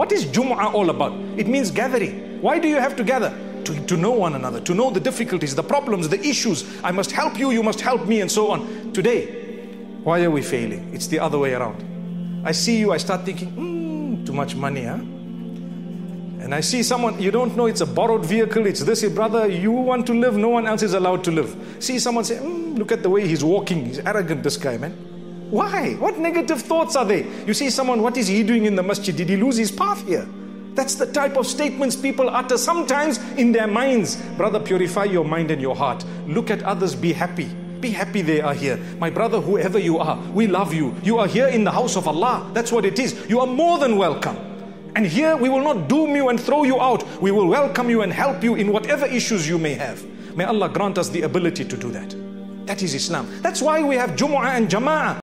What is Jum'ah all about? It means gathering. Why do you have to gather? To, to know one another, to know the difficulties, the problems, the issues. I must help you, you must help me, and so on. Today, why are we failing? It's the other way around. I see you, I start thinking, hmm, too much money, huh? And I see someone, you don't know it's a borrowed vehicle, it's this, brother, you want to live, no one else is allowed to live. See someone say, mm, look at the way he's walking, he's arrogant, this guy, man. Why? What negative thoughts are they? You see someone, what is he doing in the masjid? Did he lose his path here? That's the type of statements people utter sometimes in their minds. Brother, purify your mind and your heart. Look at others, be happy. Be happy they are here. My brother, whoever you are, we love you. You are here in the house of Allah. That's what it is. You are more than welcome. And here we will not doom you and throw you out. We will welcome you and help you in whatever issues you may have. May Allah grant us the ability to do that. That is Islam. That's why we have Jumu'ah and Jama'ah.